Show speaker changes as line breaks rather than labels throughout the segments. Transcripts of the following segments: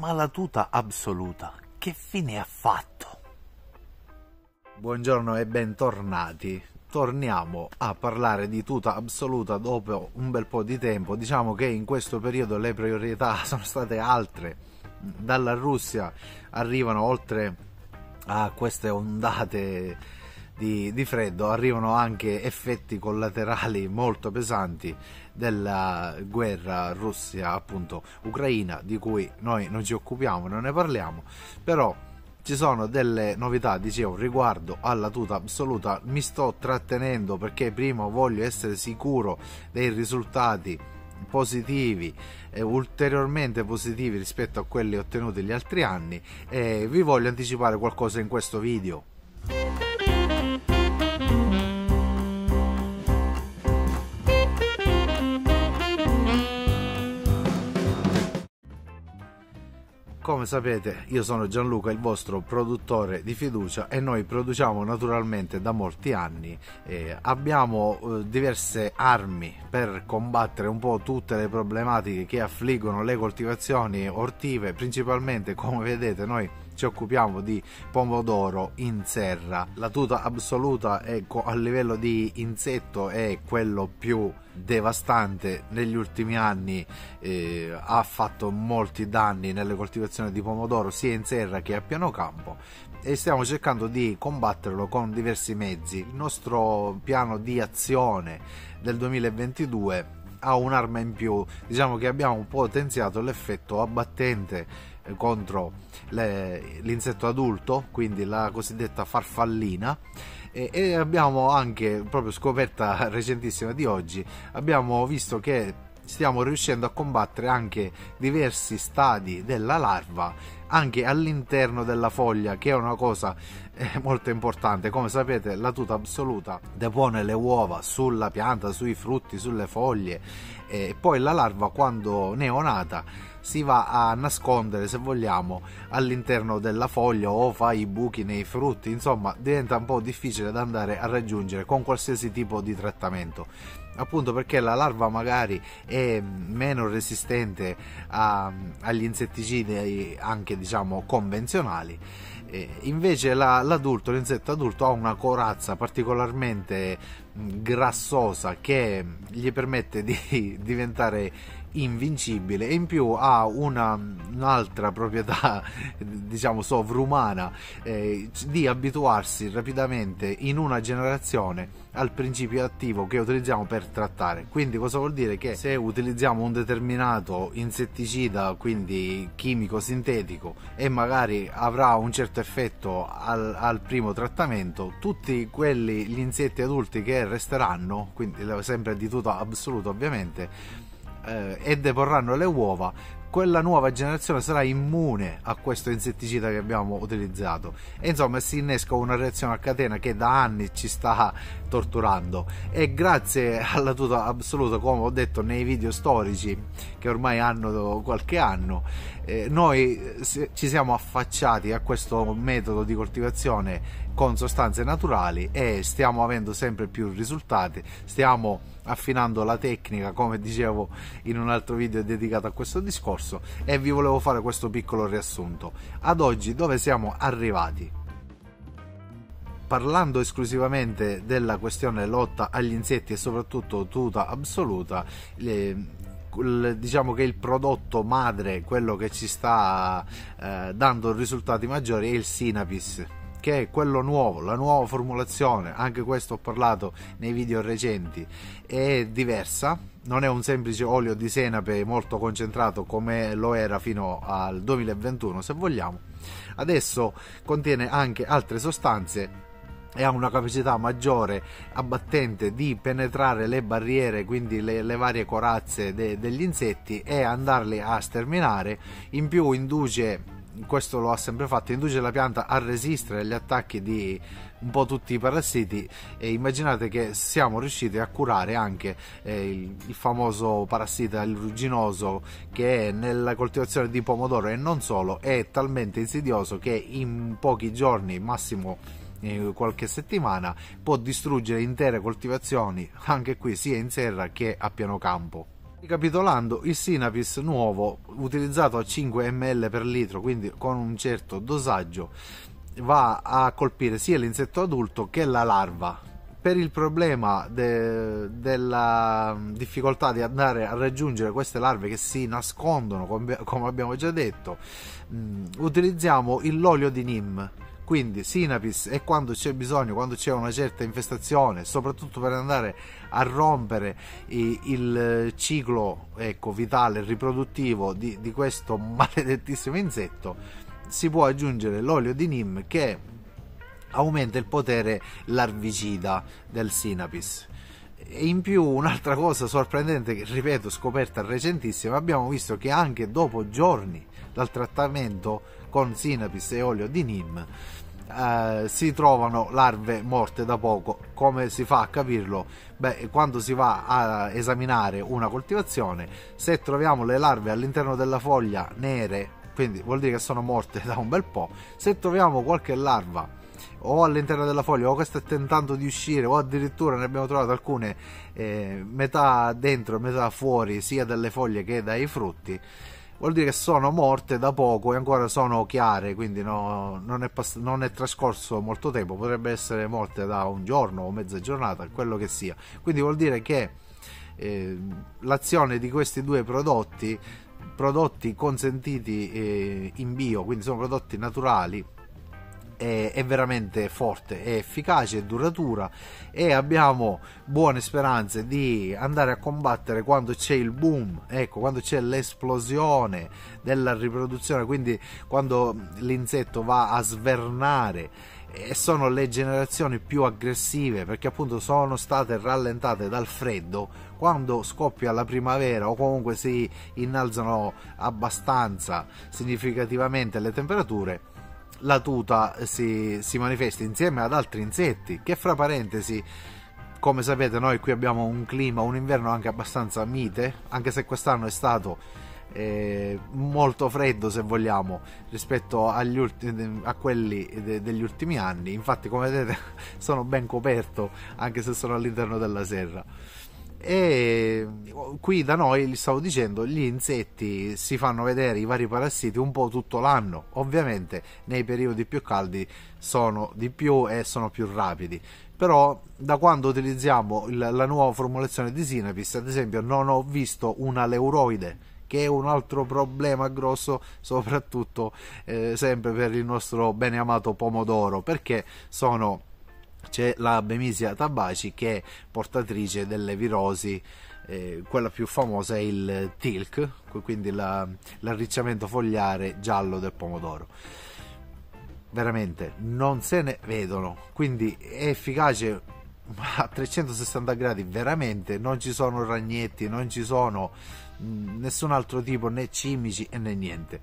Ma la tuta assoluta che fine ha fatto?
Buongiorno e bentornati. Torniamo a parlare di tuta assoluta dopo un bel po' di tempo. Diciamo che in questo periodo le priorità sono state altre. Dalla Russia arrivano oltre a queste ondate di, di, freddo arrivano anche effetti collaterali molto pesanti della guerra Russia appunto Ucraina di cui noi non ci occupiamo, non ne parliamo, però ci sono delle novità, dicevo, riguardo alla tuta assoluta. Mi sto trattenendo perché prima voglio essere sicuro dei risultati positivi e ulteriormente positivi rispetto a quelli ottenuti gli altri anni e vi voglio anticipare qualcosa in questo video. Come sapete io sono Gianluca, il vostro produttore di fiducia e noi produciamo naturalmente da molti anni. Eh, abbiamo eh, diverse armi per combattere un po' tutte le problematiche che affliggono le coltivazioni ortive, principalmente come vedete noi ci occupiamo di pomodoro in serra. La tuta assoluta ecco, a livello di insetto è quello più devastante negli ultimi anni eh, ha fatto molti danni nelle coltivazioni di pomodoro sia in serra che a piano campo e stiamo cercando di combatterlo con diversi mezzi il nostro piano di azione del 2022 ha un'arma in più diciamo che abbiamo potenziato l'effetto abbattente contro le, l'insetto adulto, quindi la cosiddetta farfallina. E, e abbiamo anche, proprio scoperta recentissima di oggi, abbiamo visto che stiamo riuscendo a combattere anche diversi stadi della larva anche all'interno della foglia che è una cosa eh, molto importante come sapete la tuta assoluta depone le uova sulla pianta sui frutti sulle foglie e poi la larva quando neonata si va a nascondere se vogliamo all'interno della foglia o fa i buchi nei frutti. Insomma diventa un po' difficile da andare a raggiungere con qualsiasi tipo di trattamento. Appunto perché la larva magari è meno resistente a, agli insetticidi anche diciamo convenzionali. Invece la, l'adulto, l'insetto adulto ha una corazza particolarmente grassosa che gli permette di diventare invincibile e in più ha una, un'altra proprietà diciamo sovrumana eh, di abituarsi rapidamente in una generazione al principio attivo che utilizziamo per trattare. Quindi cosa vuol dire? Che se utilizziamo un determinato insetticida quindi chimico sintetico e magari avrà un certo effetto al, al primo trattamento tutti quelli gli insetti adulti che resteranno quindi sempre di tutto assoluto ovviamente eh, e deporranno le uova, quella nuova generazione sarà immune a questo insetticida che abbiamo utilizzato. E insomma si innesca una reazione a catena che da anni ci sta torturando. E grazie alla tuta assoluta come ho detto nei video storici che ormai hanno qualche anno eh, noi ci siamo affacciati a questo metodo di coltivazione con sostanze naturali e stiamo avendo sempre più risultati. Stiamo affinando la tecnica come dicevo in un altro video dedicato a questo discorso e vi volevo fare questo piccolo riassunto. Ad oggi dove siamo arrivati? Parlando esclusivamente della questione lotta agli insetti e soprattutto tuta assoluta le, diciamo che il prodotto madre quello che ci sta eh, dando risultati maggiori è il Sinapis che è quello nuovo, la nuova formulazione, anche questo ho parlato nei video recenti, è diversa, non è un semplice olio di senape molto concentrato come lo era fino al 2021 se vogliamo, adesso contiene anche altre sostanze e ha una capacità maggiore abbattente di penetrare le barriere, quindi le, le varie corazze de, degli insetti e andarli a sterminare, in più induce questo lo ha sempre fatto, induce la pianta a resistere agli attacchi di un po' tutti i parassiti e immaginate che siamo riusciti a curare anche eh, il, il, famoso parassita, il rugginoso, che nella coltivazione di pomodoro e non solo, è talmente insidioso che in pochi giorni, massimo eh, qualche settimana, può distruggere intere coltivazioni, anche qui sia in serra che a piano campo. Ricapitolando, il Sinapis nuovo, utilizzato a 5 ml per litro, quindi con un certo dosaggio, va a colpire sia l'insetto adulto che la larva. Per il problema de- della difficoltà di andare a raggiungere queste larve che si nascondono, come abbiamo già detto, mm, utilizziamo l'olio di Nim quindi Sinapis è quando c'è bisogno, quando c'è una certa infestazione, soprattutto per andare a rompere il ciclo ecco, vitale, riproduttivo di, di questo maledettissimo insetto, si può aggiungere l'olio di Nim che aumenta il potere larvicida del Sinapis. E in più un'altra cosa sorprendente che ripeto scoperta recentissima abbiamo visto che anche dopo giorni dal trattamento con Sinapis e olio di Nim eh, si trovano larve morte da poco. Come si fa a capirlo? Beh, quando si va a esaminare una coltivazione, se troviamo le larve all'interno della foglia nere, quindi vuol dire che sono morte da un bel po', se troviamo qualche larva o all'interno della foglia o che sta tentando di uscire o addirittura ne abbiamo trovato alcune eh, metà dentro e metà fuori sia dalle foglie che dai frutti vuol dire che sono morte da poco e ancora sono chiare, quindi no, non, è pass- non, è trascorso molto tempo, potrebbe essere morte da un giorno o mezza giornata, quello che sia. Quindi vuol dire che eh, l'azione di questi due prodotti, prodotti consentiti eh, in bio, quindi sono prodotti naturali, è, è, veramente forte, è efficace, è duratura e abbiamo buone speranze di andare a combattere quando c'è il boom, ecco, quando c'è l'esplosione della riproduzione, quindi quando l'insetto va a svernare e sono le generazioni più aggressive perché appunto sono state rallentate dal freddo quando scoppia la primavera o comunque si innalzano abbastanza significativamente le temperature la tuta si, si manifesta insieme ad altri insetti che fra parentesi come sapete noi qui abbiamo un clima, un inverno anche abbastanza mite, anche se quest'anno è stato eh, molto freddo se vogliamo rispetto ultimi, a quelli de, degli ultimi anni, infatti come vedete sono ben coperto anche se sono all'interno della serra e qui da noi, stavo dicendo, gli insetti si fanno vedere i vari parassiti un po' tutto l'anno. Ovviamente nei periodi più caldi sono di più e sono più rapidi. Però da quando utilizziamo il, la nuova formulazione di Sinapis, ad esempio, non ho visto una leuroide che è un altro problema grosso, soprattutto eh, sempre per il nostro bene amato pomodoro, perché sono c'è la Bemisia tabaci che è portatrice delle virosi eh, quella più famosa è il tilk quindi la, l'arricciamento fogliare giallo del pomodoro. Veramente non se ne vedono. Quindi è efficace a 360 gradi veramente non ci sono ragnetti non ci sono mh, nessun altro tipo né cimici né niente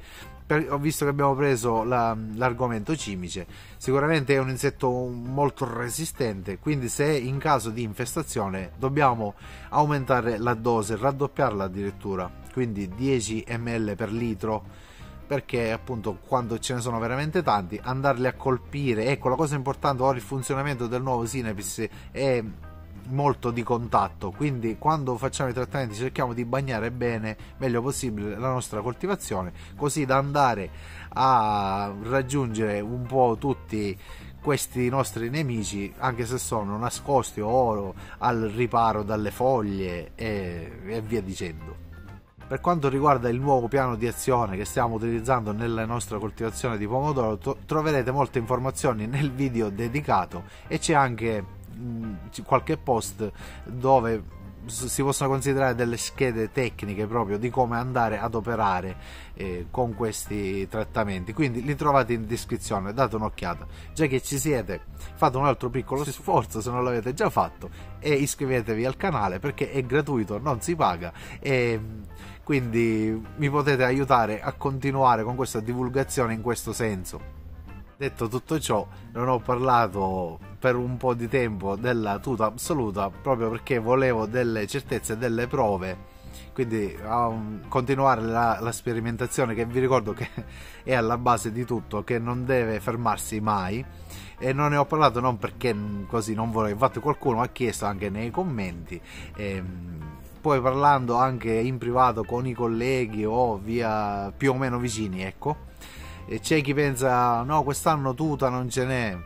per, ho visto che abbiamo preso la, l'argomento cimice, sicuramente è un insetto molto resistente, quindi se in caso di infestazione dobbiamo aumentare la dose, raddoppiarla addirittura, quindi 10 ml per litro perché appunto quando ce ne sono veramente tanti andarli a colpire. Ecco la cosa importante ora il funzionamento del nuovo Synapse è molto di contatto quindi quando facciamo i trattamenti cerchiamo di bagnare bene meglio possibile la nostra coltivazione così da andare a raggiungere un po' tutti questi nostri nemici anche se sono nascosti o al riparo dalle foglie e, e via dicendo. Per quanto riguarda il nuovo piano di azione che stiamo utilizzando nella nostra coltivazione di pomodoro troverete molte informazioni nel video dedicato e c'è anche qualche post dove si possono considerare delle schede tecniche proprio di come andare ad operare eh, con questi trattamenti. Quindi li trovate in descrizione date un'occhiata. Già che ci siete fate un altro piccolo sforzo se non l'avete già fatto e iscrivetevi al canale perché è gratuito non si paga. E quindi mi potete aiutare a continuare con questa divulgazione in questo senso Detto tutto ciò, non ho parlato per un po' di tempo della tuta assoluta proprio perché volevo delle certezze delle prove. Quindi um, continuare la, la, sperimentazione che vi ricordo che è alla base di tutto, che non deve fermarsi mai. E non ne ho parlato non perché così non volevo, infatti qualcuno ha chiesto anche nei commenti. Ehm, poi parlando anche in privato con i colleghi o via più o meno vicini, ecco. E c'è chi pensa no, quest'anno tuta non ce n'è,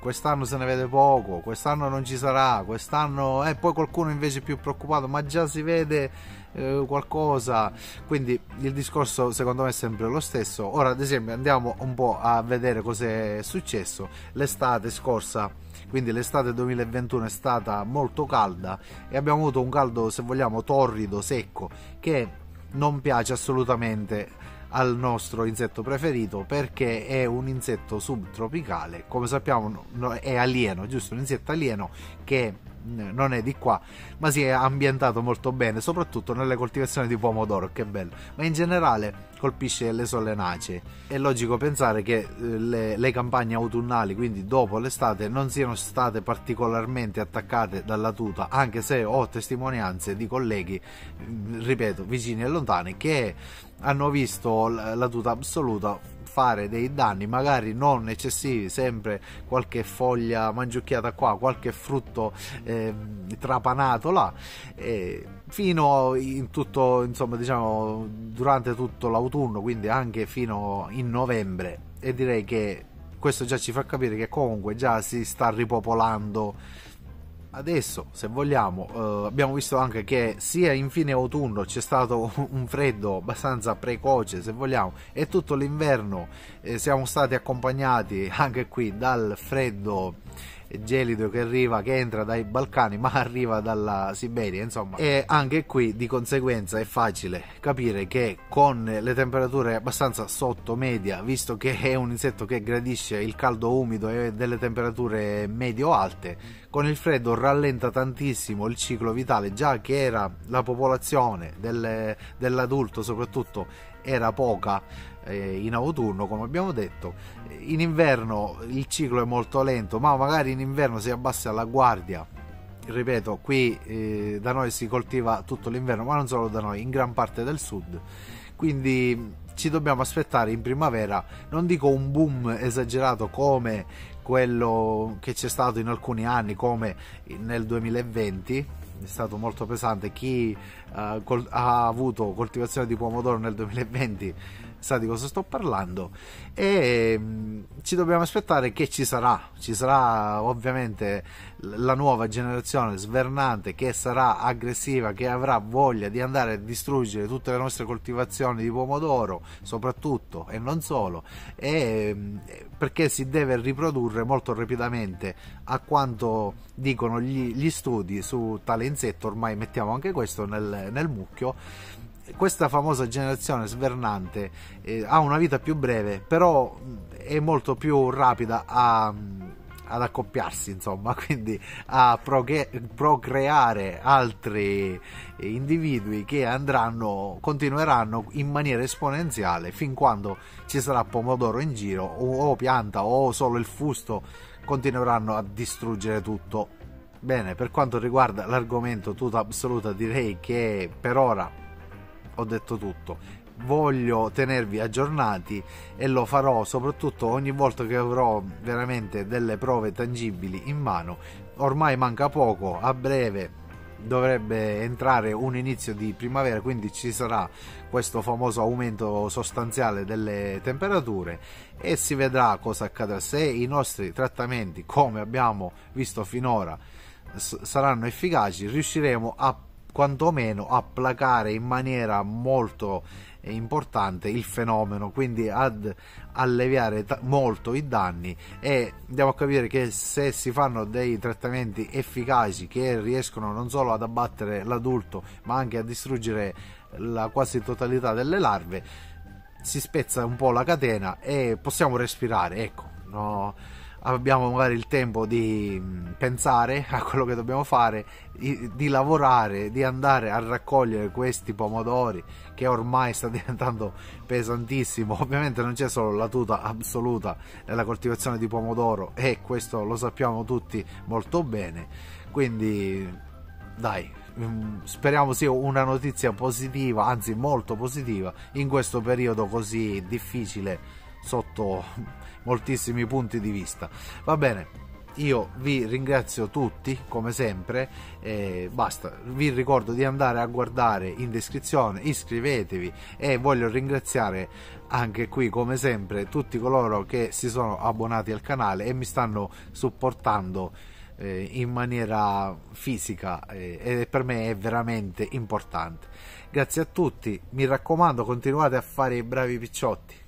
quest'anno se ne vede poco, quest'anno non ci sarà, quest'anno e poi qualcuno invece è più preoccupato, ma già si vede eh, qualcosa. Quindi il discorso secondo me è sempre lo stesso. Ora, ad esempio, andiamo un po' a vedere cosa è successo. L'estate scorsa, quindi l'estate 2021 è stata molto calda e abbiamo avuto un caldo, se vogliamo, torrido, secco, che non piace assolutamente al nostro insetto preferito perché è un insetto subtropicale. Come sappiamo è alieno giusto? Un insetto alieno che non è di qua, ma si è ambientato molto bene, soprattutto nelle coltivazioni di pomodoro, che bello. Ma in generale colpisce le sollenacee. È logico pensare che eh, le, le campagne autunnali, quindi dopo l'estate, non siano state particolarmente attaccate dalla tuta, anche se ho testimonianze di colleghi, mm, ripeto, vicini e lontani, che hanno visto la tuta assoluta fare dei danni, magari non eccessivi, sempre qualche foglia mangiucchiata qua, qualche frutto eh, trapanato là, eh, fino in tutto, insomma, diciamo, durante tutto l'autunno, quindi anche fino in novembre. E direi che questo già ci fa capire che comunque già si sta ripopolando Adesso, se vogliamo, eh, abbiamo visto anche che sia in fine autunno c'è stato un freddo abbastanza precoce, se vogliamo, e tutto l'inverno eh, siamo stati accompagnati anche qui dal freddo gelido che arriva, che entra dai Balcani ma arriva dalla Siberia, insomma. E anche qui di conseguenza è facile capire che con le temperature abbastanza sotto media, visto che è un insetto che gradisce il caldo umido e delle temperature medio-alte, con il freddo rallenta tantissimo il ciclo vitale, già che era la popolazione delle, dell'adulto soprattutto era poca eh, in autunno, come abbiamo detto. In inverno il ciclo è molto lento, ma magari in inverno si abbassa la guardia. Ripeto, qui eh, da noi si coltiva tutto l'inverno, ma non solo da noi, in gran parte del sud. Quindi ci dobbiamo aspettare in primavera, non dico un boom esagerato come quello che c'è stato in alcuni anni, come nel 2020, è stato molto pesante. Chi uh, col- ha avuto coltivazione di pomodoro nel 2020 sa di cosa sto parlando. E mm, ci dobbiamo aspettare che ci sarà ci sarà ovviamente la nuova generazione svernante che sarà aggressiva che avrà voglia di andare a distruggere tutte le nostre coltivazioni di pomodoro soprattutto e non solo e, mm, perché si deve riprodurre molto rapidamente a quanto dicono gli, gli studi su tale insetto ormai mettiamo anche questo nel, nel mucchio questa famosa generazione svernante eh, ha una vita più breve, però è molto più rapida a, ad accoppiarsi, insomma, quindi a procre- procreare altri individui che andranno, continueranno in maniera esponenziale fin quando ci sarà pomodoro in giro o, o pianta o solo il fusto continueranno a distruggere tutto. Bene, per quanto riguarda l'argomento tutta assoluta, direi che per ora ho detto tutto. Voglio tenervi aggiornati e lo farò soprattutto ogni volta che avrò veramente delle prove tangibili in mano. Ormai manca poco, a breve dovrebbe entrare un inizio di primavera, quindi ci sarà questo famoso aumento sostanziale delle temperature e si vedrà cosa accadrà se i nostri trattamenti, come abbiamo visto finora, saranno efficaci, riusciremo a quantomeno a placare in maniera molto importante il fenomeno, quindi ad alleviare t- molto i danni e andiamo a capire che se si fanno dei trattamenti efficaci che riescono non solo ad abbattere l'adulto ma anche a distruggere la quasi totalità delle larve, si spezza un po' la catena e possiamo respirare, ecco, no? Abbiamo magari il tempo di mm, pensare a quello che dobbiamo fare, di lavorare, di andare a raccogliere questi pomodori che ormai sta diventando pesantissimo. Ovviamente non c'è solo la tuta assoluta nella coltivazione di pomodoro e questo lo sappiamo tutti molto bene. Quindi dai, mm, speriamo sia una notizia positiva, anzi molto positiva in questo periodo così difficile sotto moltissimi punti di vista. Va bene, io vi ringrazio tutti come sempre eh, basta. Vi ricordo di andare a guardare in descrizione iscrivetevi e voglio ringraziare anche qui come sempre tutti coloro che si sono abbonati al canale e mi stanno supportando eh, in maniera fisica eh, e per me è veramente importante. Grazie a tutti mi raccomando continuate a fare i bravi picciotti